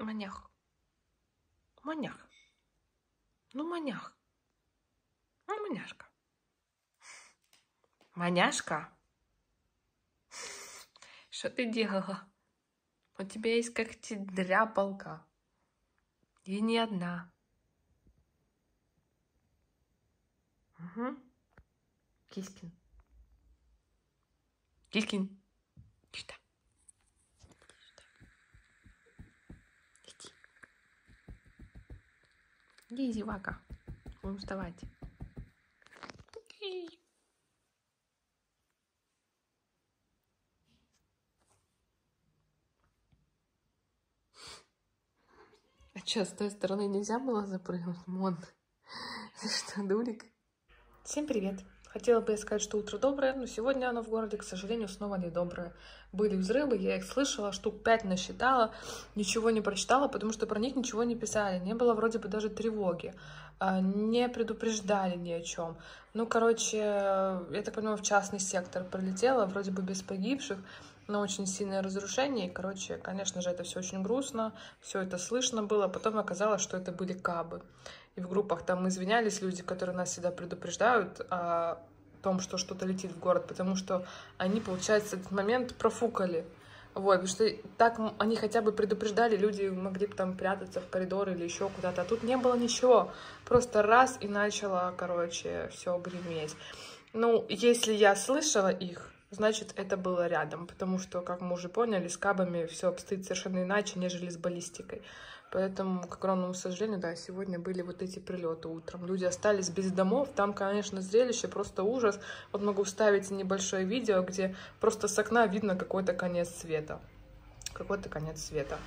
Манях. Манях. Ну, манях. Ну, маняшка. Маняшка? Что ты делала? У тебя есть как дряпалка. И не одна. Угу. Кискин. Кискин. Сюда. Иди, зевака. Будем вставать. А что, с той стороны нельзя было запрыгнуть? Мон. Ты что, дурик? Всем привет. Хотела бы я сказать, что утро доброе, но сегодня оно в городе, к сожалению, снова недоброе. Были взрывы, я их слышала, штук пять насчитала, ничего не прочитала, потому что про них ничего не писали. Не было вроде бы даже тревоги, а, не предупреждали ни о чем. Ну, короче, я так понимаю, в частный сектор прилетела, вроде бы без погибших, но очень сильное разрушение. И, короче, конечно же, это все очень грустно, все это слышно было. Потом оказалось, что это были кабы. И в группах там извинялись люди, которые нас всегда предупреждают о том, что что-то летит в город, потому что они, получается, этот момент профукали. Вот, потому что так они хотя бы предупреждали, люди могли бы там прятаться в коридор или еще куда-то. А тут не было ничего. Просто раз и начало, короче, все греметь. Ну, если я слышала их, значит, это было рядом, потому что, как мы уже поняли, с кабами все обстоит совершенно иначе, нежели с баллистикой. Поэтому, к огромному сожалению, да, сегодня были вот эти прилеты утром. Люди остались без домов. Там, конечно, зрелище просто ужас. Вот могу вставить небольшое видео, где просто с окна видно какой-то конец света. Какой-то конец света.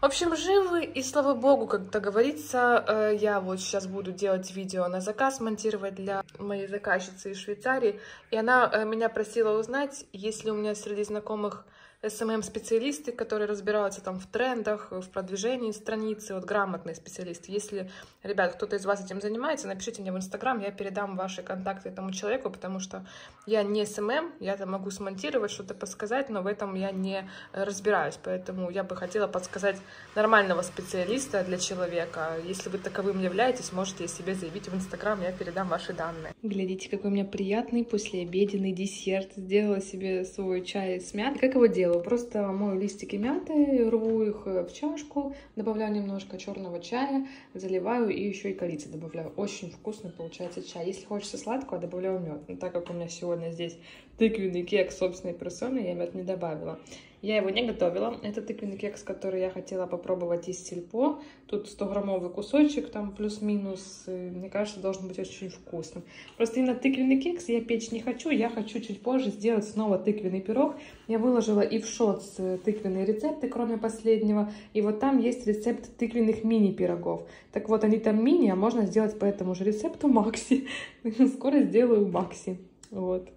В общем, живы, и слава богу, как-то говорится, э, я вот сейчас буду делать видео на заказ, монтировать для моей заказчицы из Швейцарии, и она э, меня просила узнать, есть ли у меня среди знакомых SMM-специалисты, которые разбираются там в трендах, в продвижении страницы, вот грамотные специалисты. Если, ребят, кто-то из вас этим занимается, напишите мне в Инстаграм, я передам ваши контакты этому человеку, потому что я не SMM, я там могу смонтировать, что-то подсказать, но в этом я не разбираюсь, поэтому я бы хотела подсказать нормального специалиста для человека. Если вы таковым являетесь, можете себе заявить в Инстаграм, я передам ваши данные. Глядите, какой у меня приятный послеобеденный десерт. Сделала себе свой чай с мятой. Как его делать? Делаю? Просто мою листики мяты, рву их э, в чашку, добавляю немножко черного чая, заливаю и еще и корицы добавляю. Очень вкусный получается чай. Если хочется сладкого, добавляю мед. Но так как у меня сегодня здесь тыквенный кекс собственной персоны, я мед не добавила. Я его не готовила. Это тыквенный кекс, который я хотела попробовать из сельпо. Тут 100-граммовый кусочек, там плюс-минус. Мне кажется, должен быть очень вкусным. Просто именно тыквенный кекс я печь не хочу. Я хочу чуть позже сделать снова тыквенный пирог. Я выложила и в шотс тыквенные рецепты, кроме последнего. И вот там есть рецепт тыквенных мини-пирогов. Так вот, они там мини, а можно сделать по этому же рецепту макси. Скоро сделаю макси. Вот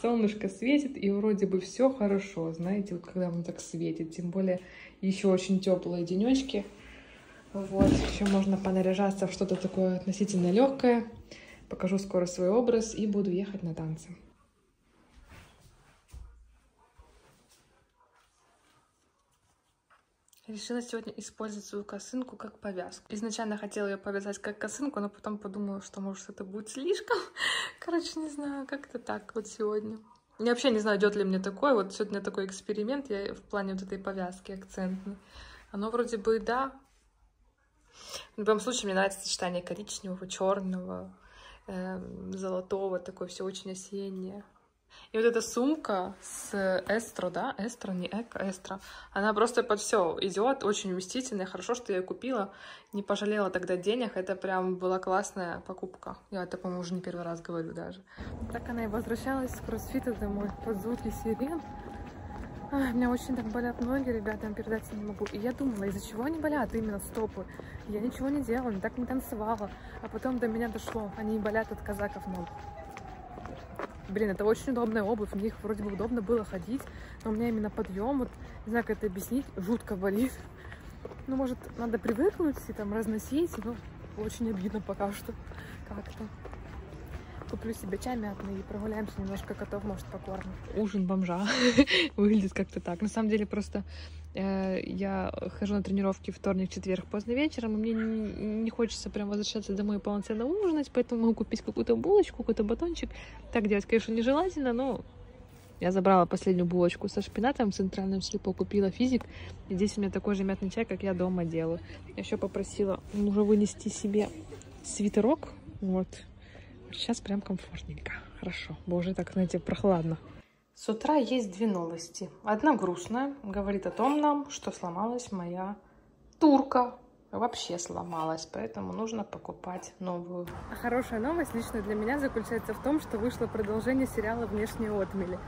солнышко светит, и вроде бы все хорошо, знаете, вот когда оно так светит, тем более еще очень теплые денечки. Вот, еще можно понаряжаться в что-то такое относительно легкое. Покажу скоро свой образ и буду ехать на танцы. Решила сегодня использовать свою косынку как повязку. Изначально хотела ее повязать как косынку, но потом подумала, что может это будет слишком. Короче, не знаю, как-то так вот сегодня. Я вообще не знаю, идет ли мне такой. Вот сегодня такой эксперимент я в плане вот этой повязки акцентной. Оно вроде бы да. В любом случае, мне нравится сочетание коричневого, черного, э, золотого, такое все очень осеннее. И вот эта сумка с эстро, да, эстро, не эко, эстро, она просто под все идет, очень вместительная. Хорошо, что я ее купила, не пожалела тогда денег, это прям была классная покупка. Я это, по-моему, уже не первый раз говорю даже. Так она и возвращалась с кроссфита домой под звуки сирен. А, у меня очень так болят ноги, ребята, я передать не могу. И я думала, из-за чего они болят, именно стопы. Я ничего не делала, так не танцевала. А потом до меня дошло, они болят от казаков ног. Блин, это очень удобная обувь, в них вроде бы удобно было ходить, но у меня именно подъем, вот, не знаю, как это объяснить, жутко болит. Ну, может, надо привыкнуть и там разносить, но очень обидно пока что как-то. Куплю себе чай мятный и прогуляемся немножко котов, может, покормим. Ужин бомжа выглядит как-то так. На самом деле просто э, я хожу на тренировки вторник, четверг поздно вечером, и мне не, не хочется прям возвращаться домой и полноценно ужинать, поэтому могу купить какую-то булочку, какой-то батончик. Так делать, конечно, нежелательно, но я забрала последнюю булочку со шпинатом в центральном слепо, купила физик. И здесь у меня такой же мятный чай, как я дома делаю. Еще попросила мужа вынести себе свитерок. Вот. Сейчас прям комфортненько. Хорошо. Боже, так, знаете, прохладно. С утра есть две новости. Одна грустная. Говорит о том нам, что сломалась моя турка вообще сломалась, поэтому нужно покупать новую. Хорошая новость лично для меня заключается в том, что вышло продолжение сериала «Внешние отмели».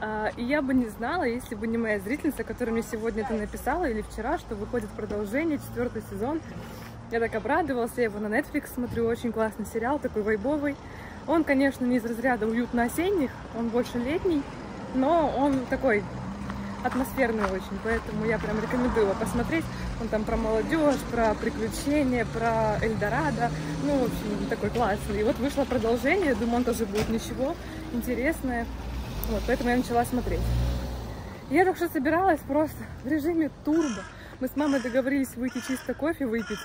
А, и я бы не знала, если бы не моя зрительница, которая мне сегодня это написала, или вчера, что выходит продолжение, четвертый сезон. Я так обрадовалась, я его на Netflix смотрю, очень классный сериал, такой вайбовый. Он, конечно, не из разряда уютно-осенних, он больше летний, но он такой атмосферный очень, поэтому я прям рекомендую его посмотреть. Он там про молодежь, про приключения, про Эльдорадо. Ну, в общем, такой классный. И вот вышло продолжение, думаю, он тоже будет ничего интересное. Вот, поэтому я начала смотреть. Я только что собиралась просто в режиме турбо. Мы с мамой договорились выйти чисто кофе выпить,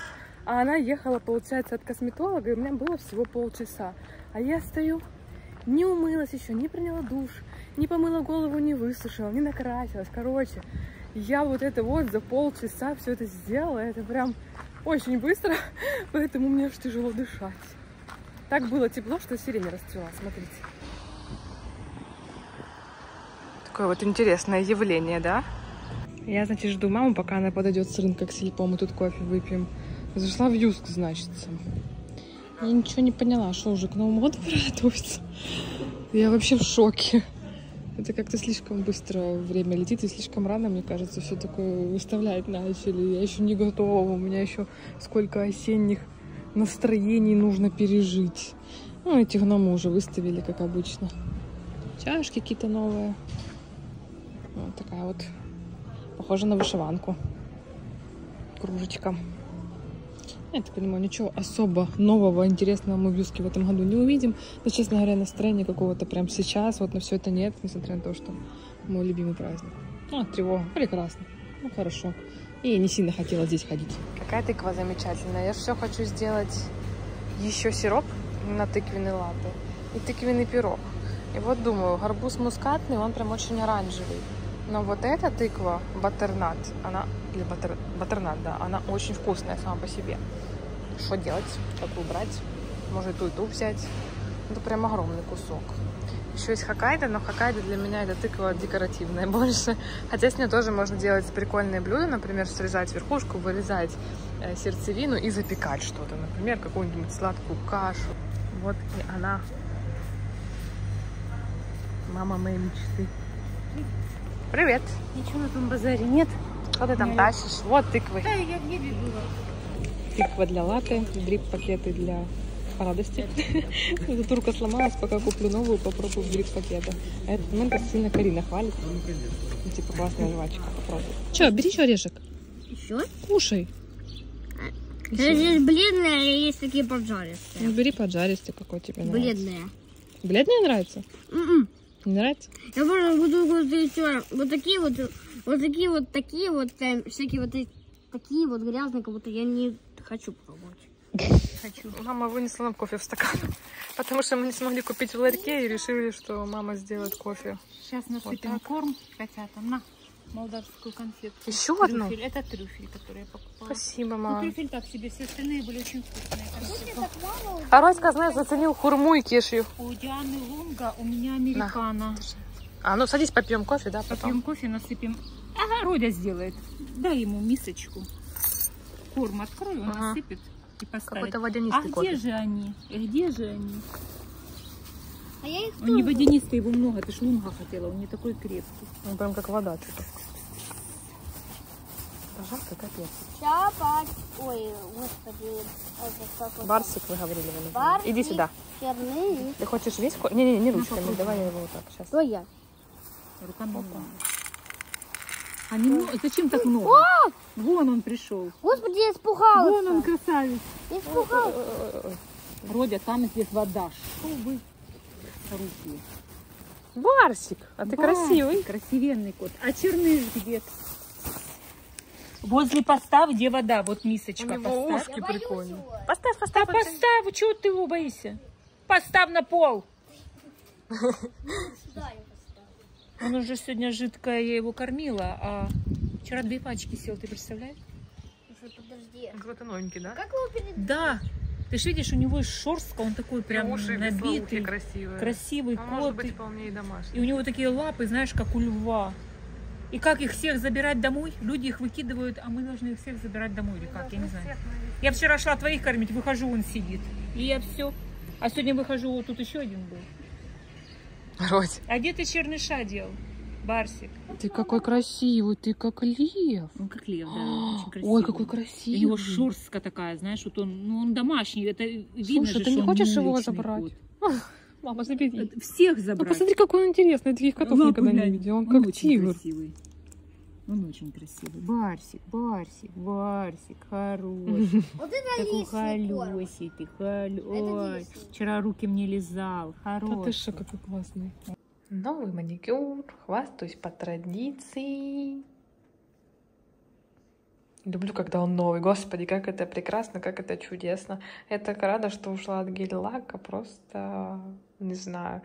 а она ехала, получается, от косметолога, и у меня было всего полчаса. А я стою, не умылась еще, не приняла душ, не помыла голову, не высушила, не накрасилась. Короче, я вот это вот за полчаса все это сделала. Это прям очень быстро, поэтому мне аж тяжело дышать. Так было тепло, что сирень расцвела, смотрите. Такое вот интересное явление, да? Я, значит, жду маму, пока она подойдет с рынка к сельпо, мы тут кофе выпьем. Зашла в Юск, значит. Я ничего не поняла, что уже к Новому году готовится. Я вообще в шоке. Это как-то слишком быстро время летит и слишком рано, мне кажется, все такое выставлять начали. Я еще не готова, у меня еще сколько осенних настроений нужно пережить. Ну, эти гномы уже выставили, как обычно. Чашки какие-то новые. Вот такая вот, похожа на вышиванку. Кружечка. Я так понимаю, ничего особо нового, интересного мы в Юске в этом году не увидим. Но, честно говоря, настроения какого-то прям сейчас вот на все это нет, несмотря на то, что мой любимый праздник. Ну, тревога. Прекрасно. Ну, хорошо. И не сильно хотела здесь ходить. Какая тыква замечательная. Я все хочу сделать еще сироп на тыквенный латте и тыквенный пирог. И вот думаю, гарбуз мускатный, он прям очень оранжевый. Но вот эта тыква, баттернат, она, или баттер, баттернат, да, она очень вкусная сама по себе. Что делать? Как выбрать? Может ту и ту взять. Это прям огромный кусок. Еще есть хоккайдо, но хоккайдо для меня это тыква декоративная больше. Хотя с ней тоже можно делать прикольные блюда, например, срезать верхушку, вырезать э, сердцевину и запекать что-то. Например, какую-нибудь сладкую кашу. Вот и она. Мама моей мечты. Привет. Ничего на том базаре нет. Что ты там тащишь? Вот тыквы. Да, я в небе была. Тыква для латы, дрип-пакеты для радости. Эта турка сломалась, пока куплю новую, попробую в дрип-пакета. А этот момент сильно Карина хвалит. Ну, типа классная жвачка, попробуй. Че, бери еще орешек. Еще? Кушай. Это здесь бледные, а есть такие поджаристые. Ну, бери поджаристый, какой тебе нравится. Бледные. Бледные нравятся? М-м. Не нравится? Я просто буду вот еще вот такие вот, вот такие вот, такие вот, э, всякие вот такие вот грязные, как будто я не хочу пробовать. Хочу. Мама вынесла нам кофе в стакан, потому что мы не смогли купить в ларьке и решили, что мама сделает кофе. Сейчас насыпем так. корм котятам на молдавскую конфетку. Еще одну? Трюфель. Это трюфель, который я покупала. Спасибо, Ну, мама. трюфель так себе, все остальные были очень вкусные. А Роська, знаешь, заценил хурму и кешью. У Дианы Лунга, у меня американо. А, ну садись, попьем кофе, да, потом. Попьем кофе, насыпем. Ага, Родя сделает. Дай ему мисочку. Корм открою, он Ага. насыпет и поставит. Какой-то А водянистый где кофе. же они? Где же они? А я их Он не водянистый, его много. Ты ж лунга хотела, он не такой крепкий. Он прям как вода что-то. Пожалуйста, капец. Чапать. Ой, господи. Это Барсик, вы говорили, вы. Барсик. Иди сюда. Черный. Ты хочешь весь? Не-не-не, не ручками, давай я его вот так сейчас. Кто я? Руками много. А не много? Зачем так много? Вон он пришел. Господи, я испугалась. Вон он красавец. Я испугалась. Родя, там здесь вода. Что вы? Руки. Барсик, а ты красивый. Красивенный кот. А черныш где Возле поста, где вода, вот У мисочка него поставь. ушки прикольные. Поставь А поставь, чего ты его боишься? Поставь на пол. Сюда я поставлю. Он уже сегодня жидкое, я его кормила, а вчера две пачки съел, ты представляешь? Уже подожди. Какой-то новенький, да? Как его перед... Да. Ты ж видишь, у него шерстка, он такой прям Уши набитый, красивые. красивый Он может кот. быть И- вполне и И домашний. у него такие лапы, знаешь, как у льва. И как их всех забирать домой? Люди их выкидывают, а мы должны их всех забирать домой или как? Я не знаю. Я вчера шла твоих кормить, выхожу, он сидит. И я все. А сегодня выхожу, вот тут еще один был. Родь, А где ты черныша делал? Барсик. ты какой красивый, ты как лев. Он как лев, да, очень красивый. Ой, какой У красивый. него шерстка такая, знаешь, вот он, ну он домашний, это видно Слушай, же, ты не хочешь его забрать? кот. Мама, забери. Всех Ну, забрать. посмотри, какой он интересный. Я таких котов Лапы никогда не видел. Он Он как очень тигр. красивый. Он очень красивый. Барсик, Барсик, Барсик, хороший. Вот это Такой холёсий ты. Вчера руки мне лизал, Да ты хороший. что, какой классный. Новый маникюр. Хвастаюсь по традиции. Люблю, когда он новый. Господи, как это прекрасно, как это чудесно. Я так рада, что ушла от гель-лака. Просто не знаю.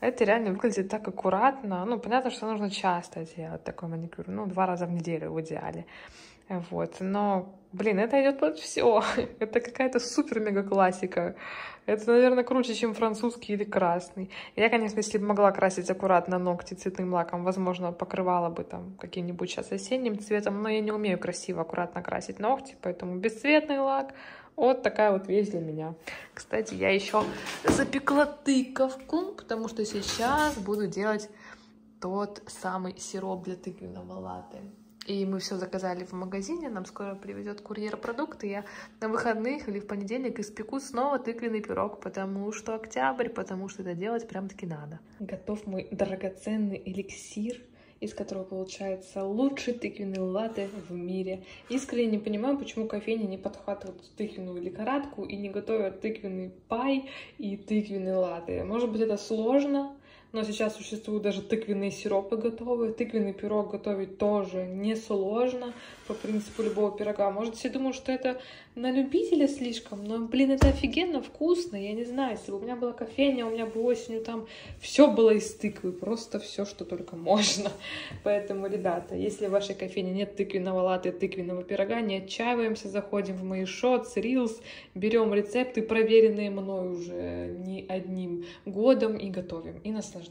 Это реально выглядит так аккуратно. Ну, понятно, что нужно часто делать такой маникюр. Ну, два раза в неделю в идеале. Вот. Но, блин, это идет под все. Это какая-то супер-мега классика. Это, наверное, круче, чем французский или красный. Я, конечно, если бы могла красить аккуратно ногти цветным лаком, возможно, покрывала бы там каким-нибудь сейчас осенним цветом, но я не умею красиво, аккуратно красить ногти, поэтому бесцветный лак. Вот такая вот вещь для меня. Кстати, я еще запекла тыковку, потому что сейчас буду делать тот самый сироп для тыквенного латте. И мы все заказали в магазине, нам скоро привезет курьер продукты. Я на выходных или в понедельник испеку снова тыквенный пирог, потому что октябрь, потому что это делать прям-таки надо. Готов мой драгоценный эликсир, из которого получается лучший тыквенный латте в мире. Искренне не понимаю, почему кофейни не подхватывают тыквенную ликорадку и не готовят тыквенный пай и тыквенный латте. Может быть, это сложно, но сейчас существуют даже тыквенные сиропы готовые. Тыквенный пирог готовить тоже несложно по принципу любого пирога. Может, все думают, что это на любителя слишком, но, блин, это офигенно вкусно. Я не знаю, если бы у меня была кофейня, у меня бы осенью там все было из тыквы, просто все, что только можно. Поэтому, ребята, если в вашей кофейне нет тыквенного латте, тыквенного пирога, не отчаиваемся, заходим в мои шотс, рилс, берем рецепты, проверенные мной уже не одним годом, и готовим, и наслаждаемся.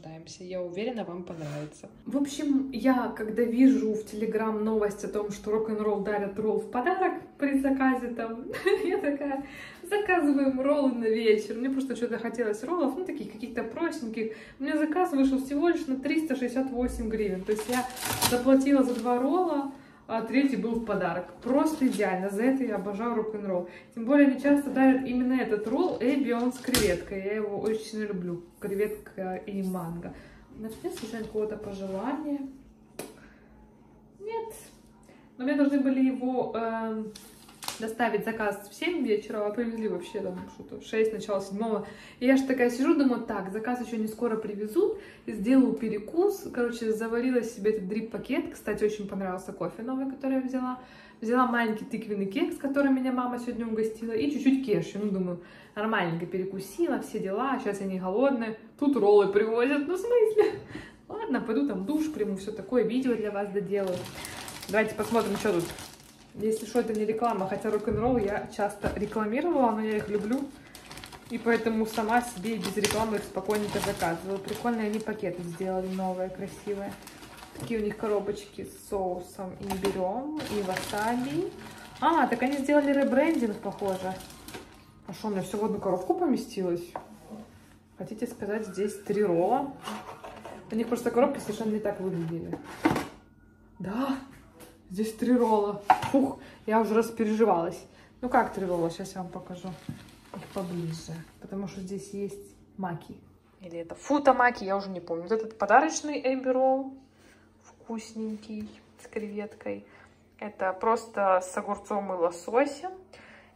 Я уверена, вам понравится. В общем, я, когда вижу в Телеграм новость о том, что рок-н-ролл дарят ролл в подарок при заказе там, я такая, заказываем роллы на вечер. Мне просто что-то хотелось роллов, ну, таких каких-то простеньких. У меня заказ вышел всего лишь на 368 гривен. То есть я заплатила за два ролла, а третий был в подарок. Просто идеально. За это я обожаю рок-н-ролл. Тем более мне часто дарят именно этот ролл Эбион с креветкой. Я его очень сильно люблю. Креветка и манго. Начнется если какого-то пожелания. Нет. Но мне должны были его эм, доставить заказ в 7 вечера, а привезли вообще там что-то в 6, начало 7. И я же такая сижу, думаю, так, заказ еще не скоро привезут. Сделаю перекус. Короче, заварила себе этот дрип-пакет. Кстати, очень понравился кофе новый, который я взяла. Взяла маленький тыквенный кекс, который меня мама сегодня угостила, и чуть-чуть кешью. Ну, думаю, нормальненько перекусила, все дела, сейчас я не голодная. Тут роллы привозят, ну, в смысле? Ладно, пойду там душ приму, все такое, видео для вас доделаю. Давайте посмотрим, что тут. Если что, это не реклама, хотя рок-н-ролл я часто рекламировала, но я их люблю. И поэтому сама себе и без рекламы их спокойненько заказывала. Прикольные они пакеты сделали новые, красивые. Такие у них коробочки с соусом имбирем и васаби. А, так они сделали ребрендинг, похоже. А что, у меня все в одну коробку поместилось? Хотите сказать, здесь три ролла? У них просто коробки совершенно не так выглядели. Да, здесь три ролла. Фух, я уже распереживалась. Ну как три ролла? Сейчас я вам покажу их поближе. Потому что здесь есть маки. Или это футамаки, я уже не помню. Вот этот подарочный эбби ролл. Вкусненький, с креветкой. Это просто с огурцом и лососем.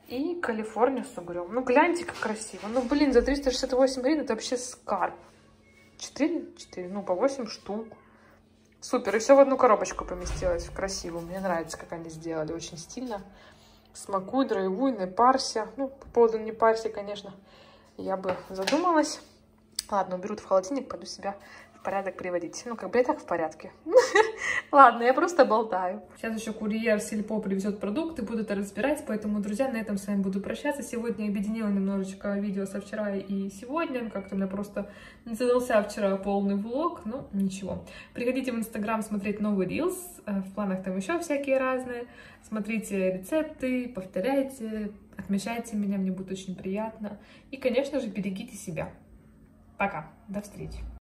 И Калифорния с угрем. Ну, гляньте, как красиво. Ну, блин, за 368 гривен это вообще скарб. 4? 4, ну, по 8 штук. Супер, и все в одну коробочку поместилось, в красивую. Мне нравится, как они сделали, очень стильно. Смакуй, драйвуй, не парься. Ну, по поводу не парься, конечно, я бы задумалась. Ладно, уберут в холодильник, пойду себя в порядок приводить. Ну, как бы и так в порядке. Ладно, я просто болтаю. Сейчас еще курьер Сельпо привезет продукты, буду это разбирать, поэтому, друзья, на этом с вами буду прощаться. Сегодня я объединила немножечко видео со вчера и сегодня. Как-то у меня просто не задался вчера полный влог, ну, ничего. Приходите в Инстаграм смотреть новый рилс, э, в планах там еще всякие разные. Смотрите рецепты, повторяйте, отмечайте меня, мне будет очень приятно. И, конечно же, берегите себя. Пока, до встречи.